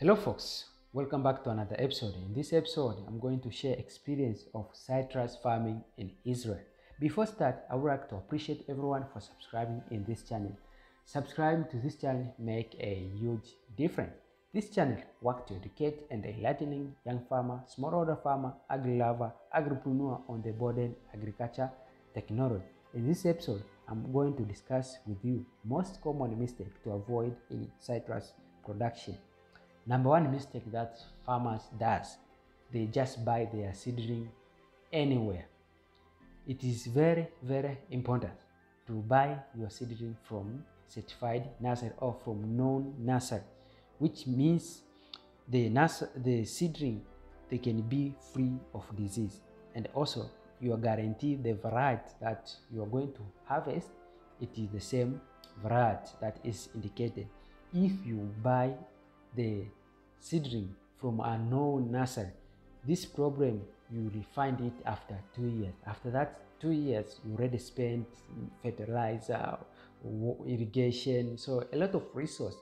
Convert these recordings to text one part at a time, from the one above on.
Hello folks, welcome back to another episode. In this episode, I'm going to share experience of citrus farming in Israel. Before start, I would like to appreciate everyone for subscribing in this channel. Subscribing to this channel make a huge difference. This channel works to educate and enlightening young farmer, smallholder farmer, agri-lover, agripreneur on the modern agriculture technology. In this episode, I'm going to discuss with you most common mistake to avoid in citrus production. Number one mistake that farmers does, they just buy their seedling anywhere. It is very, very important to buy your seedling from certified nursery or from known nursery, which means the nursery, the seedling they can be free of disease, and also you are guaranteed the variety that you are going to harvest. It is the same variety that is indicated. If you buy the seedling from a known nursery. This problem you will find it after two years. After that two years, you already spent fertilizer, irrigation, so a lot of resource.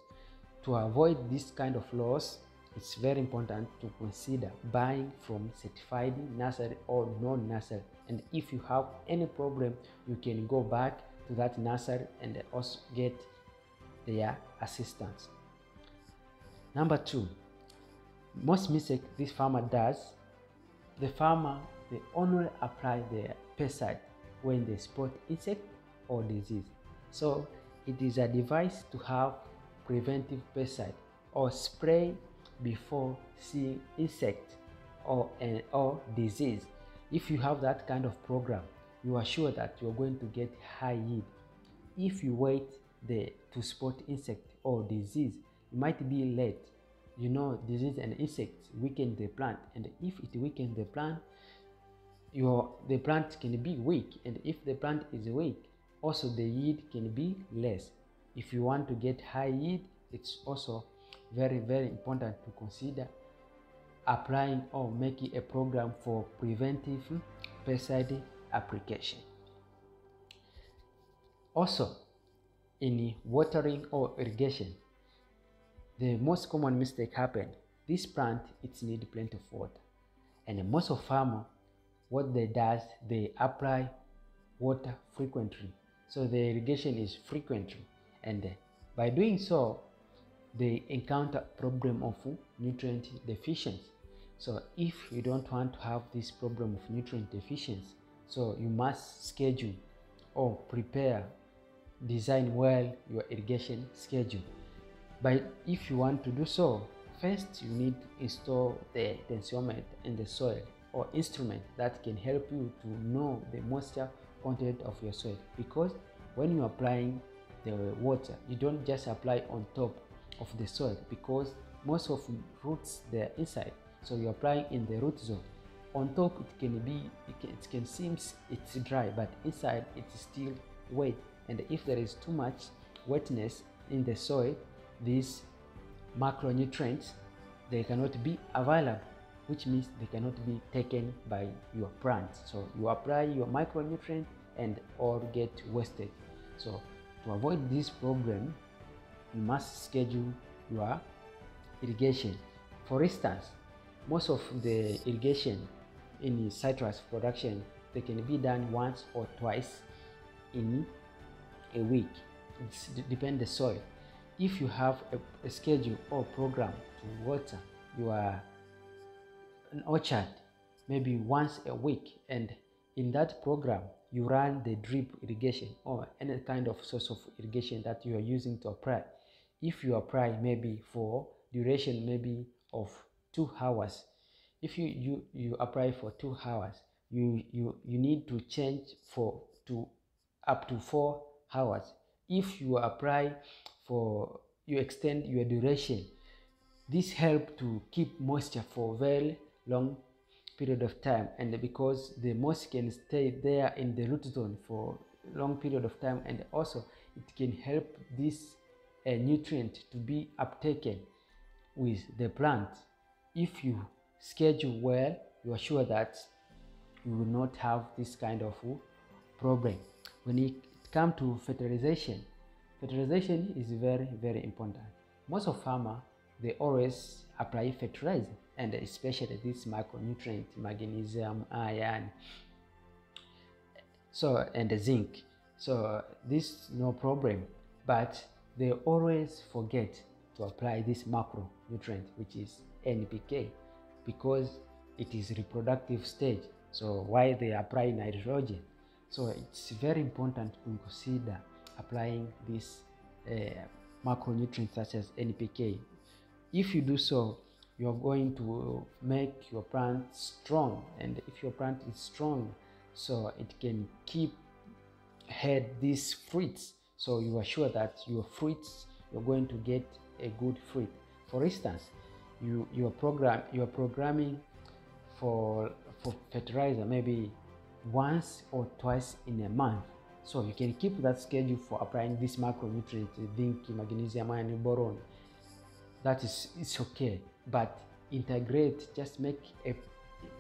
To avoid this kind of loss, it's very important to consider buying from certified nursery or non-nursery. And if you have any problem, you can go back to that nursery and also get their assistance. Number two, most mistake this farmer does, the farmer they only apply the pesticide when they spot insect or disease. So it is a device to have preventive pesticide or spray before seeing insect or, uh, or disease. If you have that kind of program, you are sure that you're going to get high yield. If you wait the, to spot insect or disease, it might be late you know disease and insects weaken the plant. And if it weakens the plant your the plant can be weak. And if the plant is weak also the yield can be less. If you want to get high yield it's also very very important to consider applying or making a program for preventive pesticide application. Also in watering or irrigation the most common mistake happened. this plant it need plenty of water. And most of farmer what they does they apply water frequently. So the irrigation is frequently. And by doing so they encounter problem of nutrient deficiency. So if you don't want to have this problem of nutrient deficiency so you must schedule or prepare design well your irrigation schedule but if you want to do so, first you need to install the tensiometer in the soil or instrument that can help you to know the moisture content of your soil because when you're applying the water, you don't just apply on top of the soil because most of roots they're inside. So you're applying in the root zone. On top it can be it can, it can seem it's dry, but inside it's still wet. And if there is too much wetness in the soil, these macronutrients they cannot be available which means they cannot be taken by your plant. So you apply your micronutrient and all get wasted. So to avoid this problem you must schedule your irrigation. For instance most of the irrigation in citrus production they can be done once or twice in a week. It depends the soil if you have a, a, schedule or program to water your an orchard maybe once a week and in that program you run the drip irrigation or any kind of source of irrigation that you are using to apply. If you apply maybe for duration maybe of two hours if you you you apply for two hours you you you need to change for to up to four hours. If you apply for you extend your duration. This help to keep moisture for very long period of time. And because the moisture can stay there in the root zone for long period of time and also it can help this uh, nutrient to be uptaken with the plant. If you schedule well you are sure that you will not have this kind of problem. When it comes to fertilization fertilization is very very important. Most of farmer they always apply fertilizer and especially this micronutrient magnesium iron so and zinc. So this no problem but they always forget to apply this macronutrient which is npk because it is reproductive stage. So why they apply nitrogen? So it's very important to consider applying this uh, macronutrients such as npk if you do so you're going to make your plant strong. And if your plant is strong so it can keep head these fruits. So you are sure that your fruits you're going to get a good fruit. For instance you your program you're programming for for fertilizer maybe once or twice in a month so you can keep that schedule for applying this macronutrient zinc magnesium and boron that is it's okay. But integrate just make a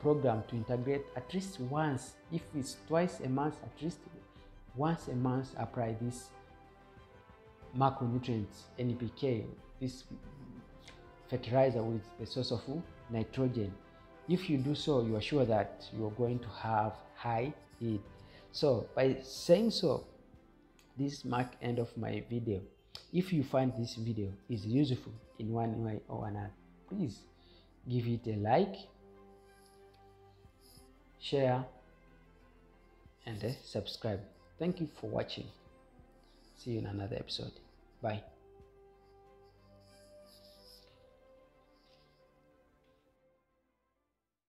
program to integrate at least once. If it's twice a month at least once a month apply this macronutrients npk this fertilizer with the source of nitrogen. If you do so you are sure that you're going to have high yield so by saying so this mark end of my video. If you find this video is useful in one way or another please give it a like share and uh, subscribe. Thank you for watching. See you in another episode. Bye